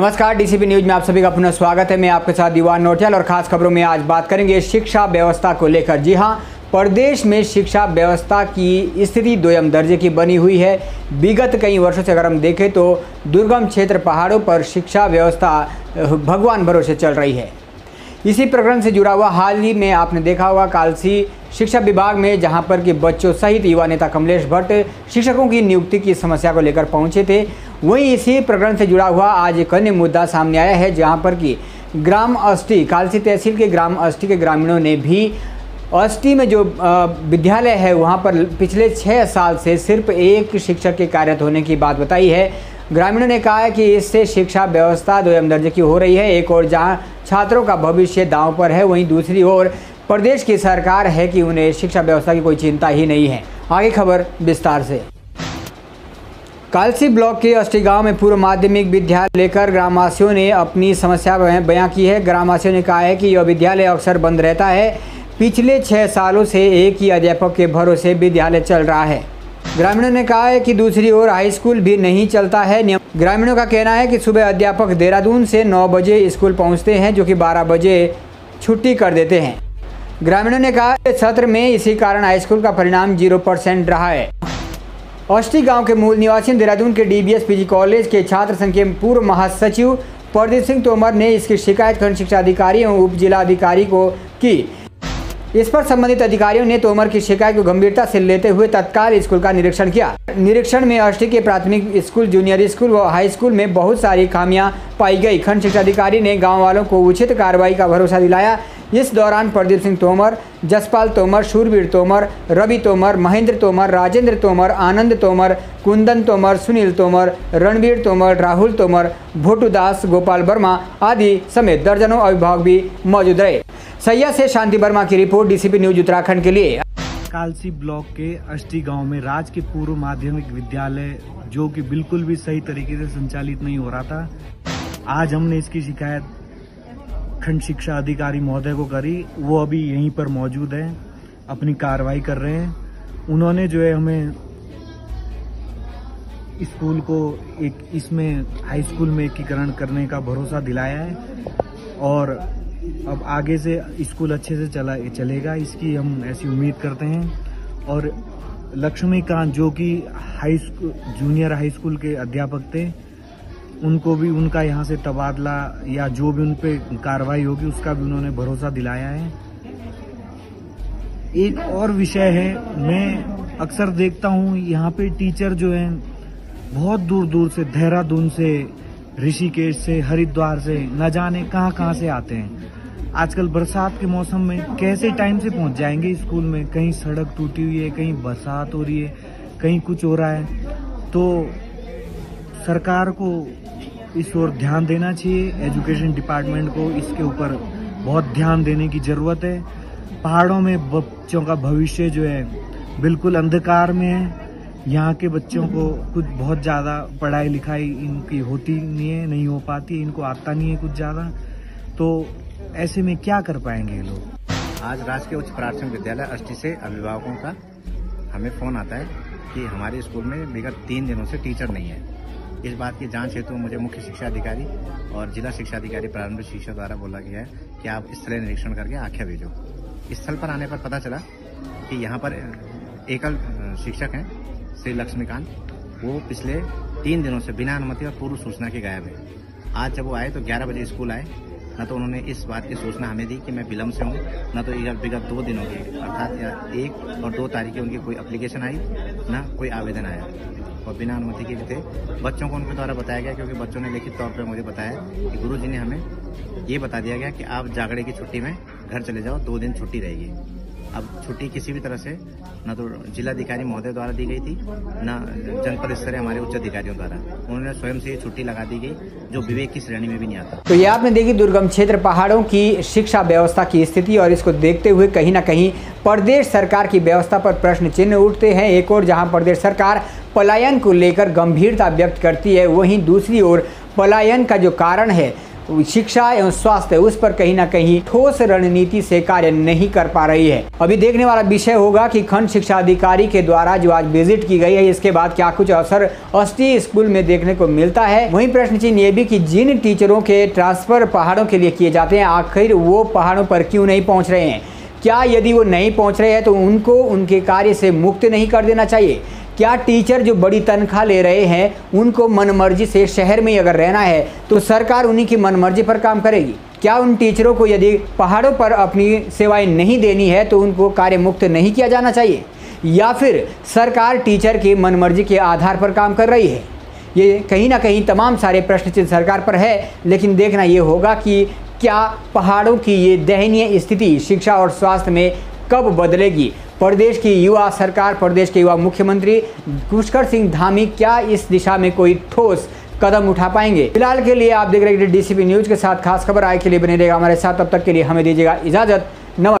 नमस्कार DCP news में आप सभी का पुनः स्वागत है। मैं आपके साथ दीवान नोटियाल और खास खबरों में आज बात करेंगे शिक्षा व्यवस्था को लेकर। जी हाँ प्रदेश में शिक्षा व्यवस्था की स्थिति दोयम दर्जे की बनी हुई है। विगत कई वर्षों से अगर हम देखें तो दुर्गम क्षेत्र पहाड़ों पर शिक्षा व्यवस्था, भगवान भरोसे चल रही है। इसी प्रकरण से जुड़ा हुआ हाल ही में आपने देखा होगा कालसी शिक्षा विभाग में, जहाँ पर कि बच्चों सहित युवा नेता कमलेश भट्ट शिक्षकों की नियुक्ति की समस्या को लेकर पहुँचे थे। वहीं इसी प्रकरण से जुड़ा हुआ आज एक अन्य मुद्दा सामने आया है, जहाँ पर कि ग्राम अष्टी कालसी तहसील के ग्राम अष्टी के ग्रामीणों ने भी अष्टी में जो विद्यालय है, वहाँ पर पिछले छः साल से सिर्फ़ एक शिक्षक के कार्यरत होने की बात बताई है। ग्रामीणों ने कहा है कि इससे शिक्षा व्यवस्था दो दर्जे की हो रही है। एक और जहाँ छात्रों का भविष्य दांव पर है, वहीं दूसरी ओर प्रदेश की सरकार है कि उन्हें शिक्षा व्यवस्था की कोई चिंता ही नहीं है। आगे खबर विस्तार से। कालसी ब्लॉक के अष्टी गाँव में पूर्व माध्यमिक विद्यालय लेकर ग्रामवासियों ने अपनी समस्या बयां की है। ग्रामवासियों ने कहा है कि यह विद्यालय अक्सर बंद रहता है। पिछले छः सालों से एक ही अध्यापक के भरोसे विद्यालय चल रहा है। ग्रामीणों ने कहा है कि दूसरी ओर हाई स्कूल भी नहीं चलता है। ग्रामीणों का कहना है कि सुबह अध्यापक देहरादून से 9 बजे स्कूल पहुँचते हैं, जो कि 12 बजे छुट्टी कर देते हैं। ग्रामीणों ने कहा सत्र में इसी कारण हाई स्कूल का परिणाम ज़ीरो परसेंट रहा है। औष्टी गाँव के मूल निवासी देहरादून के डीबीएस पीजी कॉलेज के छात्र संघ के पूर्व महासचिव प्रदीप सिंह तोमर ने इसकी शिकायत खंड शिक्षा अधिकारी एवं उप जिला अधिकारी को की। इस पर संबंधित अधिकारियों ने तोमर की शिकायत को गंभीरता से लेते हुए तत्काल स्कूल का निरीक्षण किया। निरीक्षण में अष्टी के प्राथमिक स्कूल, जूनियर स्कूल व हाई स्कूल में बहुत सारी खामियाँ पाई गई। खंड शिक्षा अधिकारी ने गाँव वालों को उचित कार्रवाई का भरोसा दिलाया। इस दौरान प्रदीप सिंह तोमर, जसपाल तोमर, शूरवीर तोमर, रवि तोमर, महेंद्र तोमर, राजेंद्र तोमर, आनंद तोमर, कुंदन तोमर, सुनील तोमर, रणवीर तोमर, राहुल तोमर, भोटू दास, गोपाल वर्मा आदि समेत दर्जनों अभिभावक भी मौजूद रहे। सैया से शांति वर्मा की रिपोर्ट, डीसीपी न्यूज़ उत्तराखंड के लिए। कालसी ब्लॉक के अष्टी गाँव में राज के पूर्व माध्यमिक विद्यालय, जो कि बिल्कुल भी सही तरीके से संचालित नहीं हो रहा था, आज हमने इसकी शिकायत खंड शिक्षा अधिकारी महोदय को करी। वो अभी यहीं पर मौजूद है, अपनी कार्रवाई कर रहे हैं। उन्होंने जो है हमें स्कूल को एक, इसमें, हाई स्कूल में एकीकरण करने का भरोसा दिलाया है और अब आगे से स्कूल अच्छे से चला, चलेगा। इसकी हम ऐसी उम्मीद करते हैं। और लक्ष्मीकांत, जो कि high school junior high school के अध्यापक थे, उनको भी उनका यहाँ से तबादला या जो भी उन पर कार्रवाई होगी, उसका भी उन्होंने भरोसा दिलाया है। एक और विषय है, मैं अक्सर देखता हूँ, यहाँ पे टीचर जो हैं, बहुत दूर दूर से, देहरादून से ऋषिकेश से, हरिद्वार से, न जाने कहाँ कहाँ से आते हैं। आजकल बरसात के मौसम में कैसे टाइम से पहुँच जाएँगे स्कूल में? कहीं सड़क टूटी हुई है, कहीं बरसात हो रही है, कहीं कुछ हो रहा है। तो सरकार को इस ओर ध्यान देना चाहिए, एजुकेशन डिपार्टमेंट को इसके ऊपर बहुत ध्यान देने की ज़रूरत है। पहाड़ों में बच्चों का भविष्य जो है, बिल्कुल अंधकार में है। यहाँ के बच्चों को कुछ बहुत ज़्यादा पढ़ाई लिखाई इनकी होती नहीं है, नहीं हो पाती इनको आता नहीं है कुछ ज़्यादा। तो ऐसे में क्या कर पाएँगे ये लोग? आज राजकीय उच्च प्राथमिक विद्यालय अष्टी से अभिभावकों का हमें फ़ोन आता है कि हमारे स्कूल में विगत तीन दिनों से टीचर नहीं है। इस बात की जाँच हेतु मुझे मुख्य शिक्षा अधिकारी और जिला शिक्षा अधिकारी प्रारंभिक शिक्षा द्वारा बोला गया है कि आप स्थलीय निरीक्षण करके आख्या भेजो। स्थल पर आने पर पता चला कि यहाँ पर एकल शिक्षक हैं। श्री लक्ष्मीकांत, वो पिछले तीन दिनों से बिना अनुमति और पूर्व सूचना के गायब है। आज जब वो आए तो 11 बजे स्कूल आए। न तो उन्होंने इस बात की सूचना हमें दी कि मैं विलम्ब से हूँ, न तो विगत दो दिनों की, अर्थात एक और दो तारीख की उनकी कोई अप्लीकेशन आई, न कोई आवेदन आया। और बिना अनुमति के थे बच्चों को उनके द्वारा बताया गया, क्योंकि बच्चों ने लिखित तौर पर मुझे बताया कि गुरु जी ने हमें ये बता दिया गया कि आप जागड़े की छुट्टी में घर चले जाओ, दो दिन छुट्टी रहेगी। अब छुट्टी किसी भी तरह से न तो जिलाधिकारी महोदय द्वारा दी गई थी, न जनपद स्तरीय हमारे उच्च अधिकारियों द्वारा। उन्होंने स्वयं से छुट्टी लगा दी गई, जो विवेक की श्रेणी में भी नहीं आता। तो ये आपने देखी दुर्गम क्षेत्र पहाड़ों की शिक्षा व्यवस्था की स्थिति और इसको देखते हुए कहीं ना कहीं प्रदेश सरकार की व्यवस्था पर प्रश्न चिन्ह उठते हैं। एक और जहाँ प्रदेश सरकार पलायन को लेकर गंभीरता व्यक्त करती है, वहीं दूसरी ओर पलायन का जो कारण है शिक्षा एवं स्वास्थ्य उस पर कहीं ना कहीं ठोस रणनीति से कार्य नहीं कर पा रही है। अभी देखने वाला विषय होगा कि खंड शिक्षा अधिकारी के द्वारा जो आज विज़िट की गई है, इसके बाद क्या कुछ अवसर अस्थि स्कूल में देखने को मिलता है। वही प्रश्न चिन्ह ये भी की जिन टीचरों के ट्रांसफ़र पहाड़ों के लिए किए जाते हैं, आखिर वो पहाड़ों पर क्यों नहीं पहुँच रहे हैं? क्या यदि वो नहीं पहुँच रहे हैं तो उनको उनके कार्य से मुक्त नहीं कर देना चाहिए? क्या टीचर जो बड़ी तनख्वाह ले रहे हैं, उनको मनमर्जी से शहर में अगर रहना है तो सरकार उन्हीं की मनमर्जी पर काम करेगी। क्या उन टीचरों को यदि पहाड़ों पर अपनी सेवाएँ नहीं देनी है तो उनको कार्य मुक्त नहीं किया जाना चाहिए? या फिर सरकार टीचर की मनमर्जी के आधार पर काम कर रही है? ये कहीं ना कहीं तमाम सारे प्रश्न चिन्ह सरकार पर है, लेकिन देखना ये होगा कि क्या पहाड़ों की ये दयनीय स्थिति शिक्षा और स्वास्थ्य में कब बदलेगी? प्रदेश की युवा सरकार, प्रदेश के युवा मुख्यमंत्री पुष्कर सिंह धामी क्या इस दिशा में कोई ठोस कदम उठा पाएँगे? फ़िलहाल के लिए आप देख रहे हैं डीसीपी न्यूज़ के साथ खास खबर आए के लिए बने रहेगा हमारे साथ तब तक के लिए हमें दीजिएगा इजाज़त।